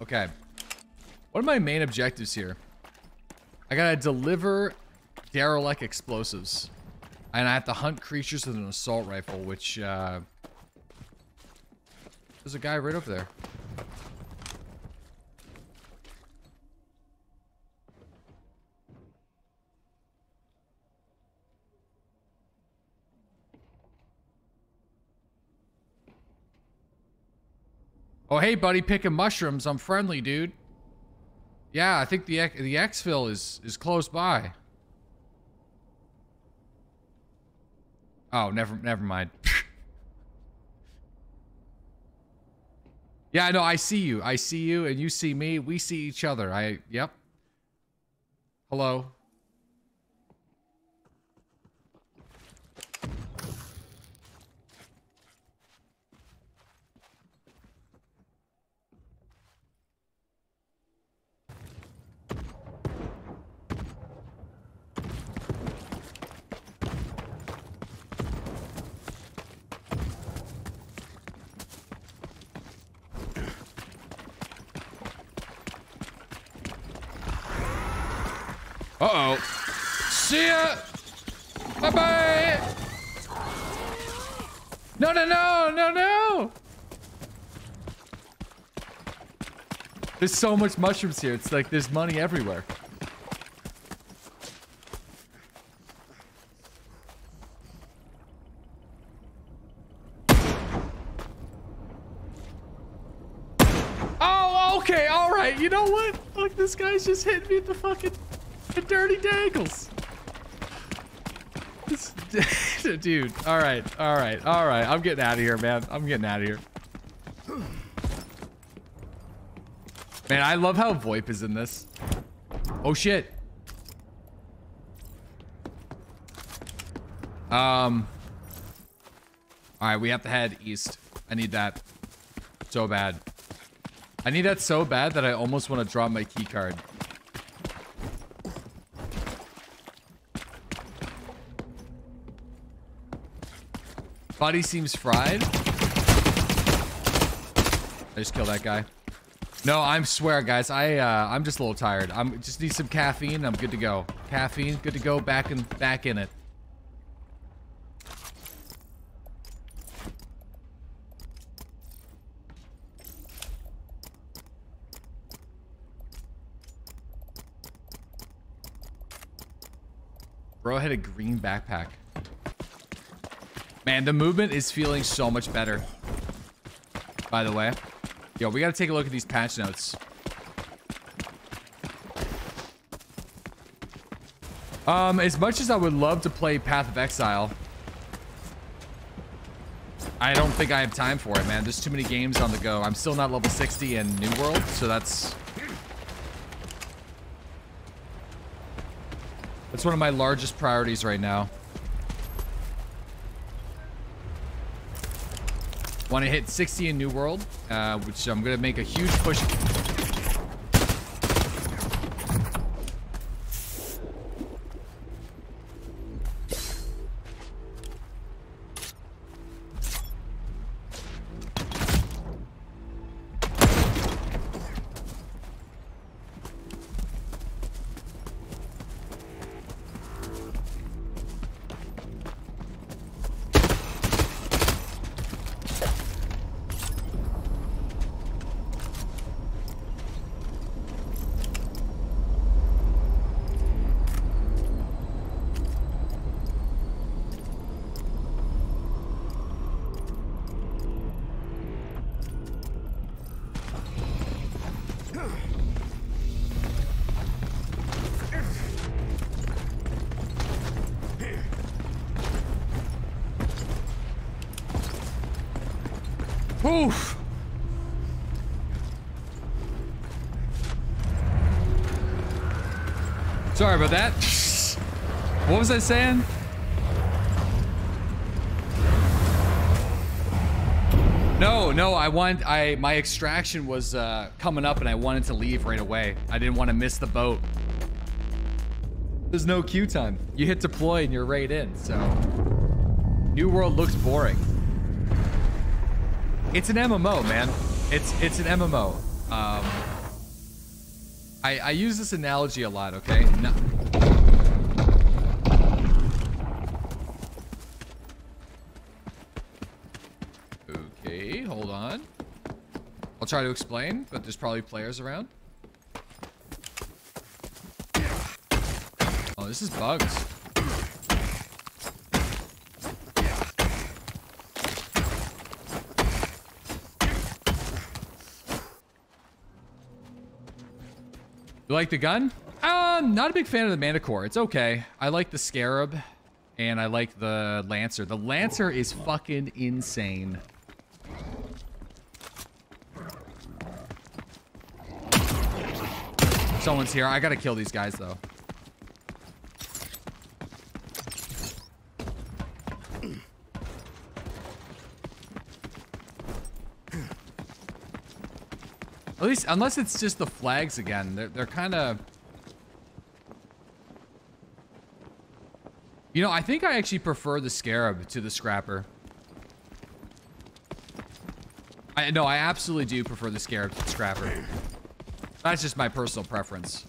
Okay. What are my main objectives here? I gotta deliver derelict explosives. And I have to hunt creatures with an assault rifle, which, uh... There's a guy right over there. Oh, hey, buddy, picking mushrooms. I'm friendly, dude. Yeah, I think the the exfil is is close by. Oh, never never mind. yeah, no, I see you. I see you and you see me. We see each other. I yep. Hello. Uh-oh. See ya! Bye-bye! No, no, no, no, no! There's so much mushrooms here. It's like there's money everywhere. Oh, okay, all right. You know what? Look, this guy's just hitting me fucking the dude, all right, all right, all right. I'm getting out of here, man. I'm getting out of here. Man, I love how VoIP is in this. Oh, shit. Um. All right, we have to head east. I need that so bad. I need that so bad that I almost want to drop my key card. Body seems fried. I just killed that guy. No, I'm swear, guys. I uh, I'm just a little tired. I'm just need some caffeine. I'm good to go. Caffeine, good to go. Back in back in it. Bro had a green backpack. Man, the movement is feeling so much better. By the way. Yo, we gotta take a look at these patch notes. Um, as much as I would love to play Path of Exile, I don't think I have time for it, man. There's too many games on the go. I'm still not level 60 in New World, so that's... That's one of my largest priorities right now. Want to hit 60 in New World, uh, which I'm going to make a huge push. Sorry about that. What was I saying? No, no, I want I my extraction was uh, coming up and I wanted to leave right away. I didn't want to miss the boat. There's no queue time. You hit deploy and you're right in, so New World looks boring. It's an MMO, man. It's it's an MMO. Um, I, I use this analogy a lot, okay? No, okay, hold on. I'll try to explain, but there's probably players around. Oh, this is bugs. You like the gun? Um, not a big fan of the Manticore. It's okay. I like the Scarab, and I like the Lancer. The Lancer is fucking insane. Someone's here. I gotta kill these guys, though. At least, unless it's just the flags again. They're, they're kind of... You know, I think I actually prefer the Scarab to the Scrapper. I No, I absolutely do prefer the Scarab to the Scrapper. That's just my personal preference.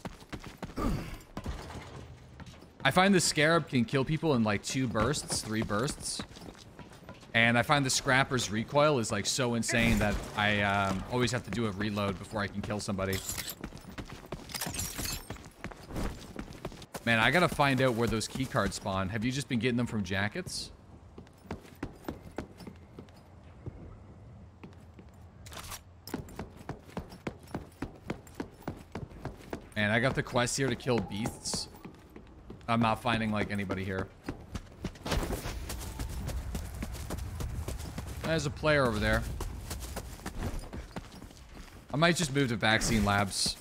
I find the Scarab can kill people in like two bursts, three bursts. And I find the Scrapper's recoil is like so insane that I um, always have to do a reload before I can kill somebody. Man, I gotta find out where those key cards spawn. Have you just been getting them from jackets? And I got the quest here to kill beasts. I'm not finding like anybody here. There's a player over there. I might just move to vaccine labs.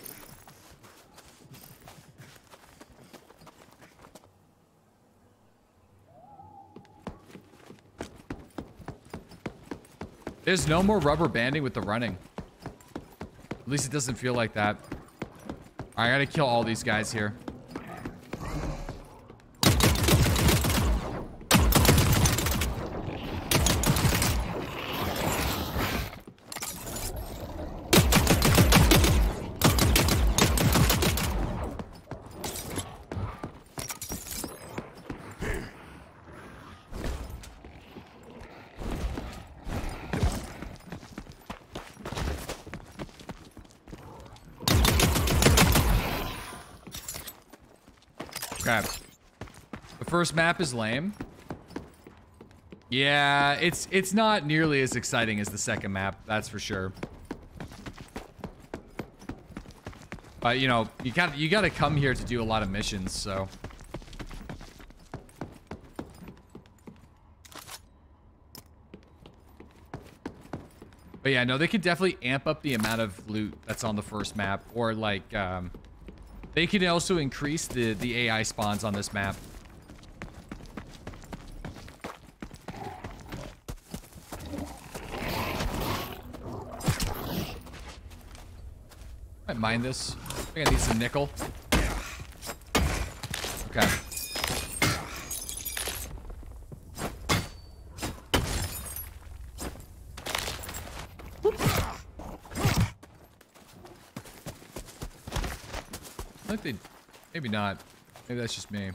There's no more rubber banding with the running. At least it doesn't feel like that. I gotta kill all these guys here. First map is lame. Yeah, it's it's not nearly as exciting as the second map, that's for sure. But you know, you got you got to come here to do a lot of missions, so. But yeah, no, they could definitely amp up the amount of loot that's on the first map, or like, um, they could also increase the the AI spawns on this map. I mind this. I think I need some nickel. Okay. I think they... Maybe not. Maybe that's just me.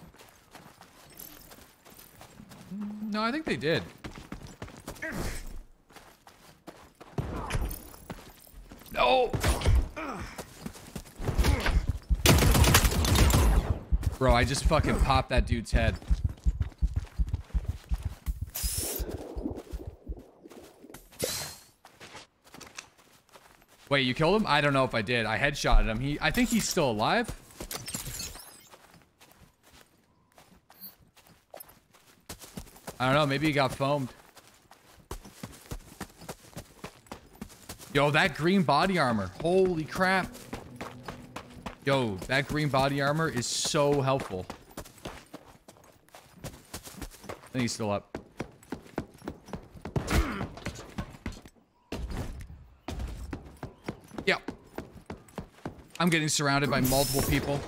No, I think they did. No! Bro, I just fucking popped that dude's head. Wait, you killed him? I don't know if I did. I headshotted him. He, I think he's still alive. I don't know. Maybe he got foamed. Yo, that green body armor. Holy crap. Yo, that green body armor is so helpful. I think he's still up. Yep. I'm getting surrounded by multiple people.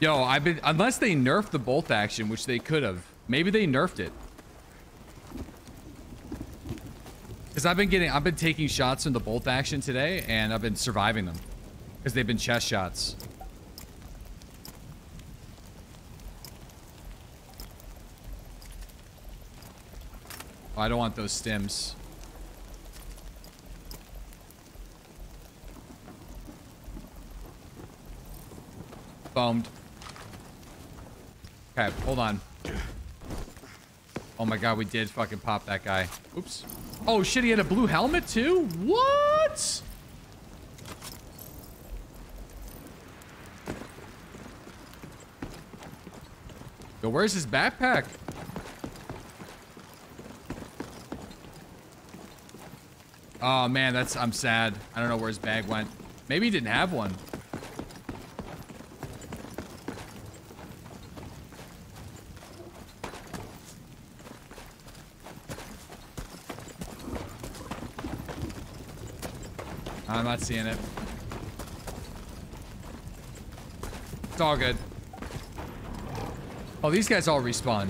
Yo, I've been unless they nerfed the bolt action, which they could have. Maybe they nerfed it. Because I've been getting, I've been taking shots in the bolt action today, and I've been surviving them. Because they've been chest shots. Oh, I don't want those stems. Bombed. Okay, hold on. Oh my god, we did fucking pop that guy. Oops. Oh shit, he had a blue helmet too? What? Yo, where's his backpack? Oh man, that's I'm sad. I don't know where his bag went. Maybe he didn't have one. I'm not seeing it. It's all good. Oh, these guys all respawn.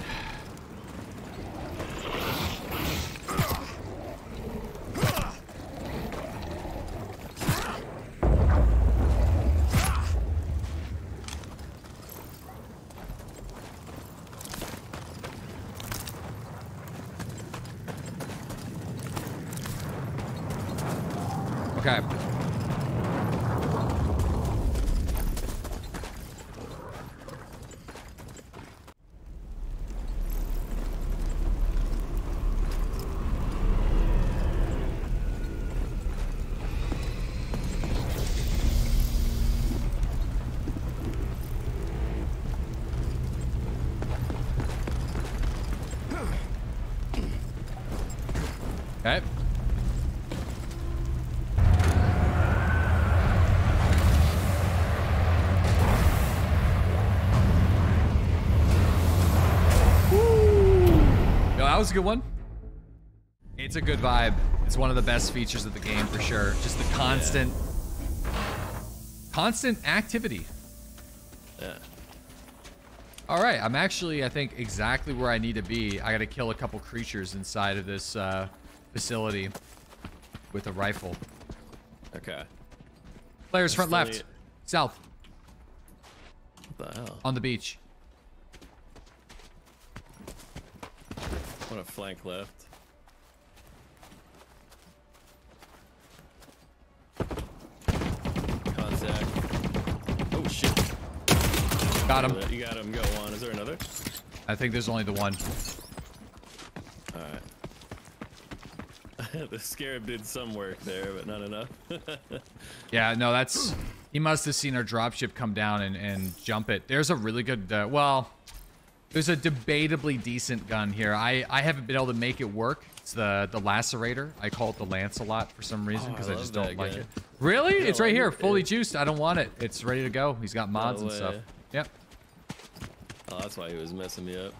Was a good one. It's a good vibe. It's one of the best features of the game for sure. Just the constant, constant activity. Yeah. All right, I'm actually, I think, exactly where I need to be. I got to kill a couple creatures inside of this uh, facility with a rifle. Okay. Players front left, south, What the hell? on the beach. What a flank left. Contact. Oh shit. Got him. You got him. Go on. Is there another? I think there's only the one. Alright. the scarab did some work there, but not enough. Yeah, no, that's... He must have seen our dropship come down and, and jump it. There's a really good... Uh, well, there's a debatably decent gun here. I, I haven't been able to make it work. It's the, the Lacerator. I call it the Lancelot for some reason Oh, because I I, just don't like it. Really? It's right here, it. fully juiced. I don't want it. It's ready to go. He's got mods and stuff. Yep. oh, that's why he was messing me up.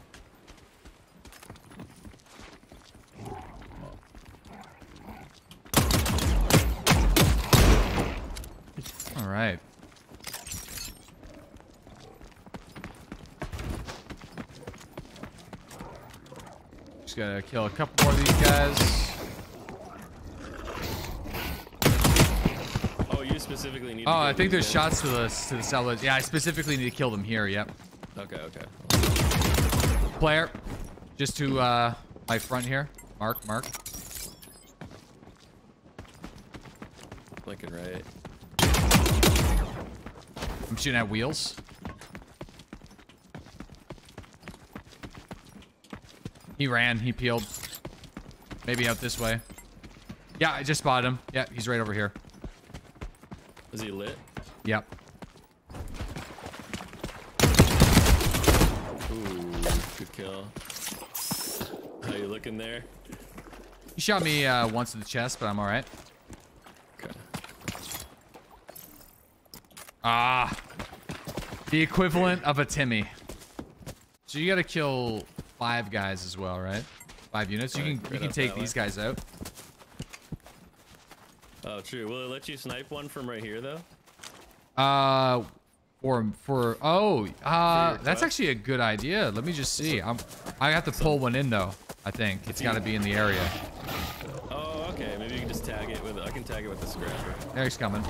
All right. Just gotta kill a couple more of these guys. Oh, you specifically need. Oh, I think there's guys? shots to the to the cell. Yeah, I specifically need to kill them here. Yep. Okay, okay. Player, just to uh, my front here. Mark, mark. Flanking right. I'm shooting at wheels. He ran. He peeled. Maybe out this way. Yeah, I just spotted him. Yeah, he's right over here. Is he lit? Yep. Ooh, good kill. How you looking there? He shot me uh, once in the chest, but I'm all right. Okay. Ah, the equivalent of a Timmy. So you got to kill five guys as well, right? Five units. You can you can take way. these guys out. Oh, true. Will it let you snipe one from right here, though? Uh, For for oh uh For that's actually a good idea. Let me just see. I'm I have to pull one in though. I think it's got to be in the area. Oh, okay. Maybe you can just tag it with. I can tag it with the scrapper. There he's coming.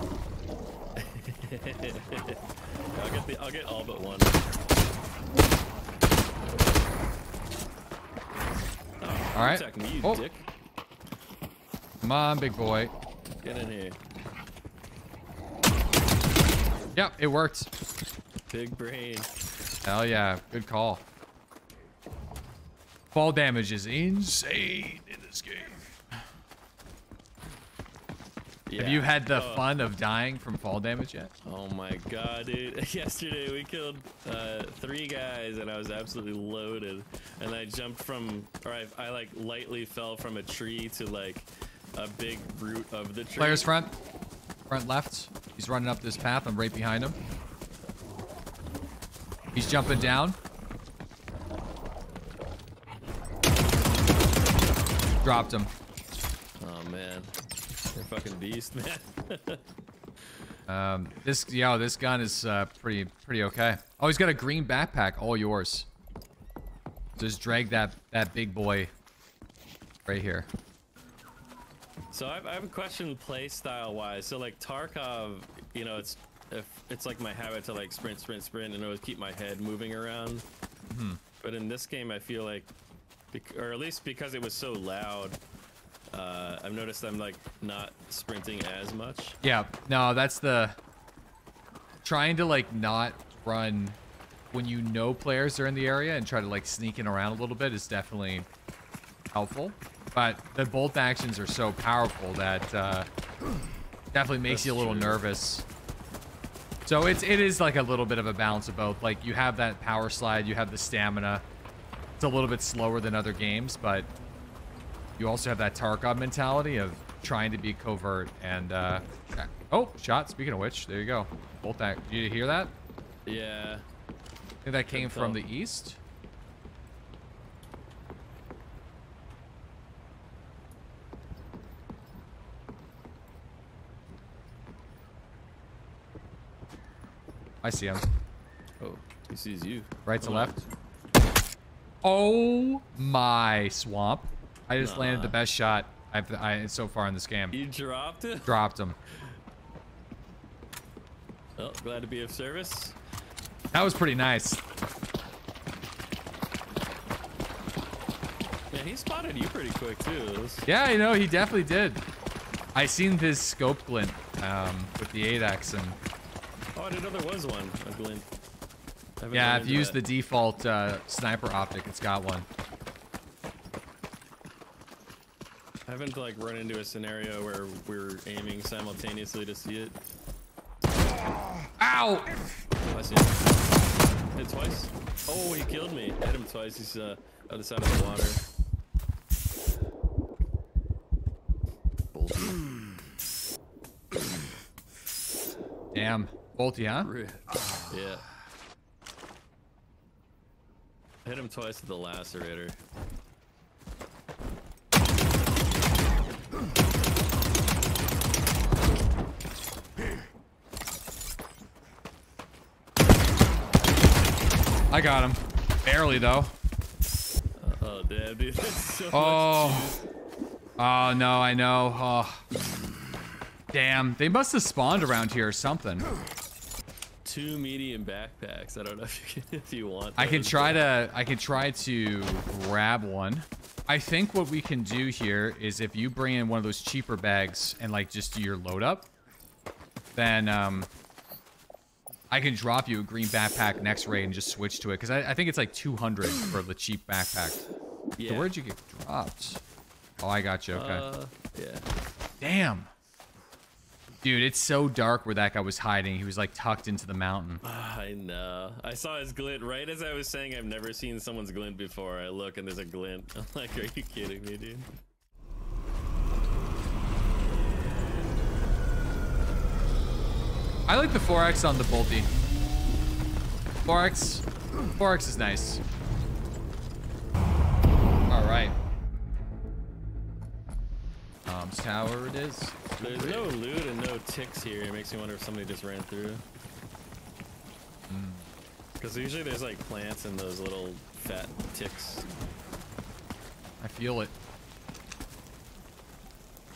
I'll get the. I'll get all but one. Oh, All right. Attack me, you Oh. dick. Come on, big boy. Get in here. Yep, it worked. Big brain. Hell yeah, good call. Fall damage is insane in this game. Have you had the Oh. fun of dying from fall damage yet? Oh my god, dude. Yesterday we killed uh, three guys and I was absolutely loaded. And I jumped from, or I, I like lightly fell from a tree to like a big root of the tree. Players front. Front left. He's running up this path. I'm right behind him. He's jumping down. Dropped him. Oh man. You're a fucking beast, man. Um, this, yo, this gun is uh, pretty, pretty okay. Oh, he's got a green backpack. All yours. Just drag that, that big boy right here. so I have, I have a question play style wise. So like Tarkov, you know, it's if it's like my habit to like sprint, sprint, sprint and always keep my head moving around. Mm-hmm. But in this game, I feel like, or at least because it was so loud, uh, I've noticed I'm like not sprinting as much. Yeah, no, that's the trying to like not run when you know players are in the area and try to like sneak in around a little bit is definitely helpful. But the bolt actions are so powerful that uh, definitely makes That's you a little true. nervous. So it's it is like a little bit of a balance of both. Like you have that power slide, you have the stamina. It's a little bit slower than other games, but you also have that Tarkov mentality of trying to be covert and uh oh shot. Speaking of which there you go. Bolt that. Did you hear that? Yeah. I think that came from the east. I see him. Oh, he sees you. right to on. left. Oh my swamp I just landed the best shot I've I, so far in this game You dropped it? dropped him Oh, glad to be of service. that was pretty nice Yeah, he spotted you pretty quick too. Yeah, you know, he definitely did. I seen his scope glint um, with the 8x, and Oh, I didn't know there was one. A glint. Yeah, I haven't yeah, run if you into use that. the default uh, sniper optic, it's got one. I haven't like run into a scenario where we're aiming simultaneously to see it. Ow! Oh, I see him. Hit twice. Oh, he killed me. Hit him twice. He's uh, other side of the water. Damn, bolty, huh? Yeah. Hit him twice with the lacerator. I got him. Barely though. Oh damn, dude. That's so much Oh. Oh no, I know. Oh. Damn, they must have spawned around here or something. two medium backpacks. I don't know if you can, if you want. I can try to I can try to grab one. I think what we can do here is if you bring in one of those cheaper bags and like just do your load up, then um I can drop you a green backpack next raid and just switch to it because I, I think it's like 200 for the cheap backpack. Yeah. So where'd you get dropped? Oh, I got you. Okay. Uh, yeah. Damn. Dude, it's so dark where that guy was hiding. He was like tucked into the mountain. I know. I saw his glint right as I was saying I've never seen someone's glint before. I look and there's a glint. I'm like, are you kidding me, dude? I like the 4X on the Bolty. 4X. 4X is nice. All right. Um, Tom's Tower it is. There's no loot and no ticks here. It makes me wonder if somebody just ran through. Hmm. Because usually there's like plants and those little fat ticks. I feel it.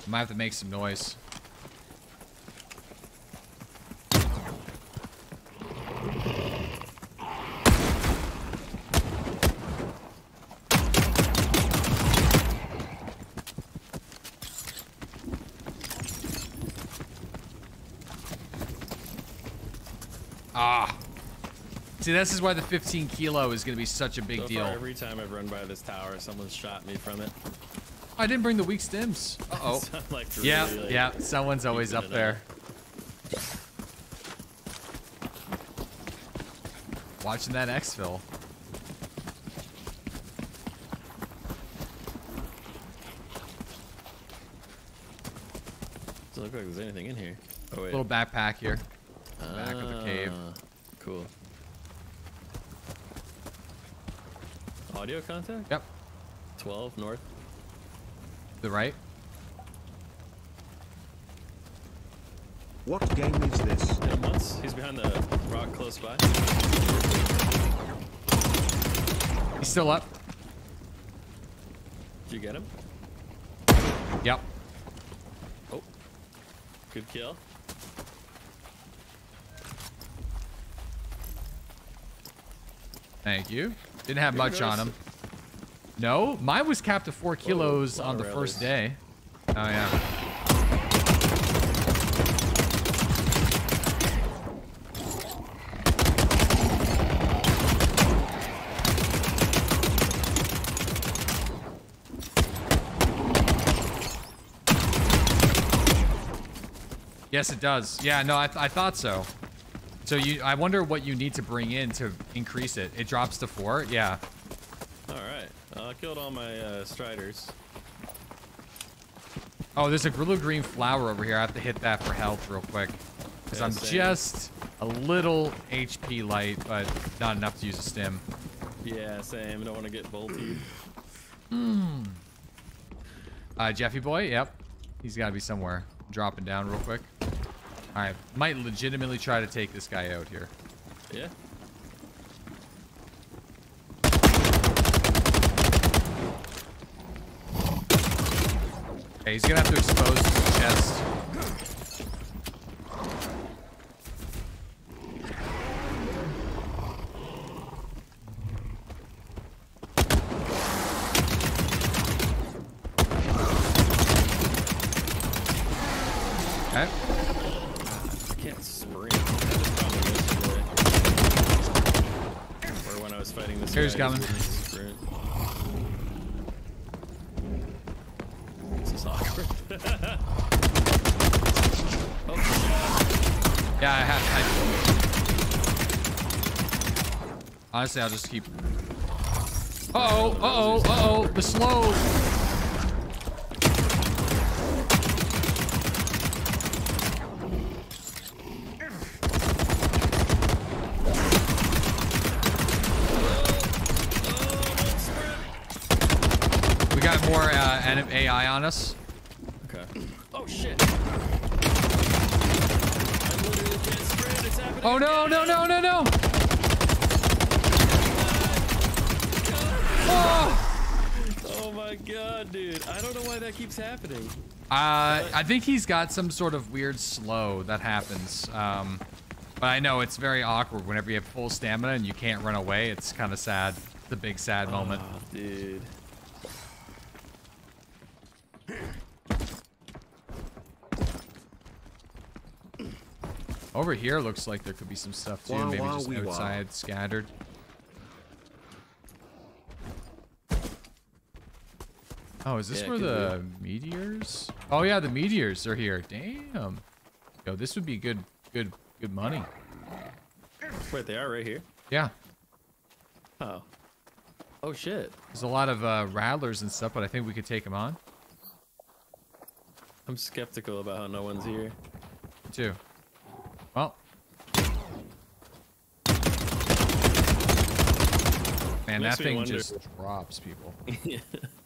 Might have to make some noise. See, this is why the 15 kilo is going to be such a big So deal. far, every time I've run by this tower, someone's shot me from it. I didn't bring the weak stims. Uh-oh. So I'm, Yeah, like, yeah. Someone's always up there. Watching that exfil. Doesn't look like there's anything in here. Oh wait. Little backpack here. back of the cave. Ah, Cool. Audio contact? Yep. 12 north. The right. What game is this? Hit him once. He's behind the rock close by. He's still up. Did you get him? Yep. Oh. Good kill. Thank you. Didn't have much on him. No, mine was capped to four oh, kilos lot on the first day. Oh yeah. Yes, it does. Yeah, no, I, th I thought so. So you, I wonder what you need to bring in to increase it. It drops to four. Yeah. Alright. Uh, I killed all my uh, striders. Oh, there's a Grillo Green flower over here. I have to hit that for health real quick. Because Yeah, I'm same. just a little HP light, but not enough to use a stim. Yeah, same. I don't want to get bolty. Uh, Jeffy boy, yep. He's got to be somewhere. Dropping down real quick. Right, might legitimately try to take this guy out here. Yeah. Okay, he's gonna have to expose his chest. Okay. I can't sprint. I had this problem yesterday. Or when I was fighting this Here's guy, I coming. just wouldn't sprint. This is awkward. oh, Yeah, I have. I... Honestly, I'll just keep. Uh oh, uh oh, uh oh. The slow. We got more uh, AI on us. okay. Oh shit. I literally can't sprint. It's happening. Oh no, no, no, no, no. Oh. Oh my god, dude. I don't know why that keeps happening. Uh, I think he's got some sort of weird slow that happens. Um, but I know it's very awkward whenever you have full stamina and you can't run away. It's kind of sad. The big sad moment. Oh, dude. Over here looks like there could be some stuff too. Wow, Maybe wow, just wee, wow. outside, scattered. Oh, is this Yeah, where the meteors? Oh yeah, the meteors are here. Damn. Yo, this would be good, good, good money. Wait, they are right here. Yeah. Oh. Oh shit. There's a lot of uh, rattlers and stuff, but I think we could take them on I'm skeptical about how no one's here. too. Well. Man, that thing wonder- just drops people. Some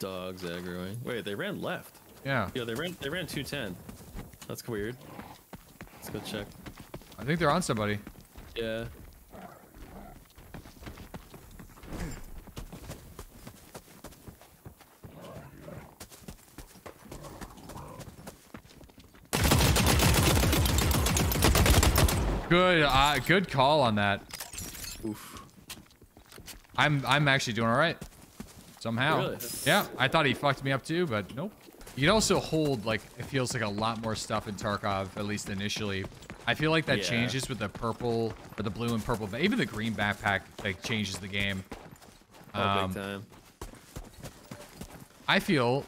dogs aggroing. Wait, they ran left. Yeah. Yo, they ran they ran 210. That's weird. Let's go check. I think they're on somebody. Yeah. Good, uh, good call on that. Oof. I'm I'm actually doing all right. Somehow. Really? Yeah, I thought he fucked me up too, but nope. You can also hold like it feels like a lot more stuff in Tarkov, at least initially. I feel like that Yeah. changes with the purple or the blue and purple, but even the green backpack like changes the game. Oh, Um, big time. I feel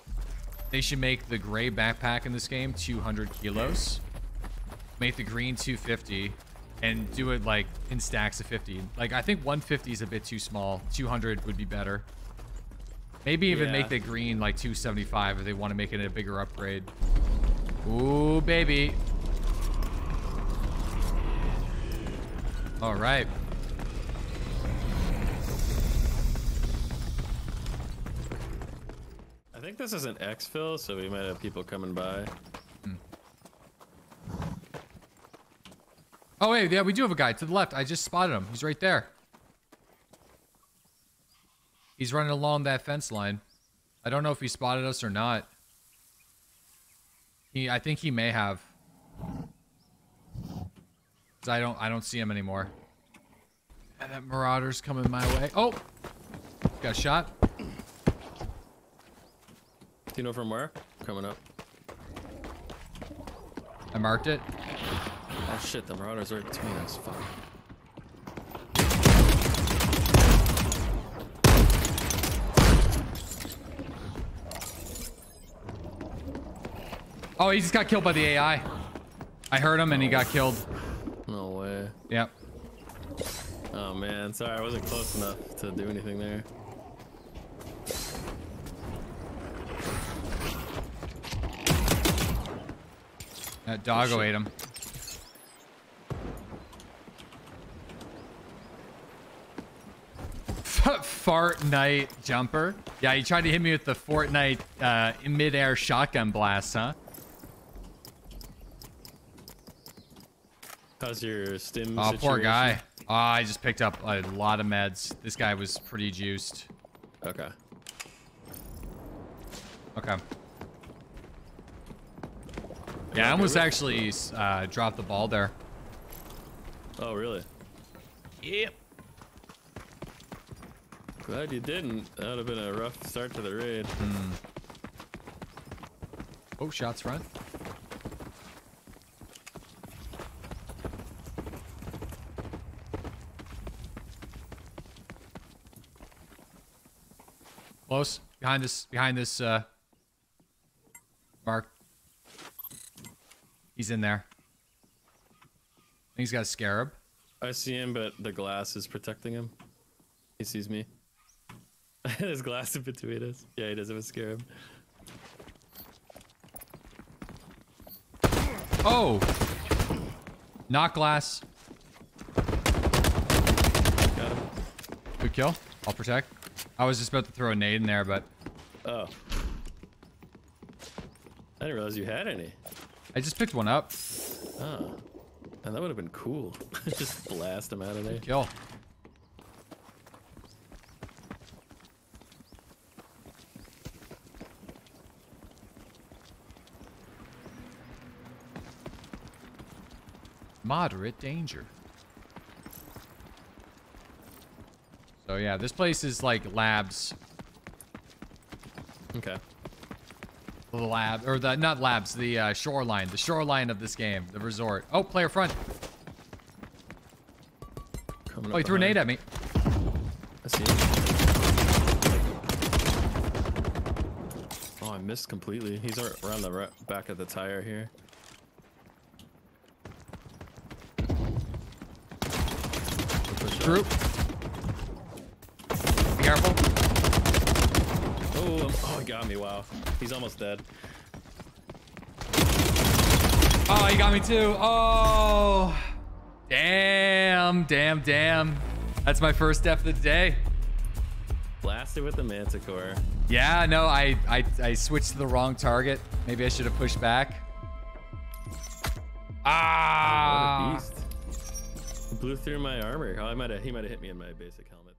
they should make the gray backpack in this game 200 kilos, make the green 250, and do it like in stacks of 50. Like I think 150 is a bit too small. 200 would be better. Maybe even Yeah. make the green like 275 if they want to make it a bigger upgrade. Ooh, baby. All right. I think this is an exfil, so we might have people coming by. Hmm. Oh, wait, yeah, we do have a guy to the left. I just spotted him. He's right there. He's running along that fence line. I don't know if he spotted us or not. He, I think he may have. 'Cause I don't, I don't see him anymore. And that Marauder's coming my way. Oh, got shot. Do you know from where? Coming up. I marked it. Oh shit, the marauders are right between us. Fuck. Oh, he just got killed by the AI. I heard him and he got killed. No way. Yep. Oh man, sorry, I wasn't close enough to do anything there. That doggo ate him. Fortnite jumper. Yeah, he tried to hit me with the Fortnite uh, mid-air shotgun blast, huh? How's your stim Oh, poor guy. Oh, I just picked up a lot of meds. This guy was pretty juiced. Okay. Okay. Yeah, I almost actually uh, dropped the ball there. Oh really? Yep. Glad you didn't. That would have been a rough start to the raid. Oh, shots front. Close. Behind this, behind this, uh, Mark. He's in there. I think he's got a scarab. I see him, but the glass is protecting him. He sees me. There's glass in between us. Yeah, he does have a scarab. Oh! Not glass. Got him. Good kill. I'll protect. I was just about to throw a nade in there, but Oh. I didn't realize you had any. I just picked one up. Ah. Oh. And that would have been cool. Just blast him out of there. Kill. Moderate danger. So yeah, this place is like labs. Okay. The lab, or the, not labs, the uh, shoreline. The shoreline of this game. The resort. Oh, player front. Coming Oh, he threw a nade at me. I see him. Oh, I missed completely. He's around the back of the tire here. Group. Be careful. Oh, um, oh, he got me. Wow. He's almost dead. Oh, he got me too. Oh. Damn, damn, damn. That's my first death of the day. Blasted with the manticore. Yeah, no, I, I, I switched to the wrong target. Maybe I should have pushed back. Ah! What a Ah. beast. blew through my armor. Oh, I might have. He might have hit me in my basic helmet.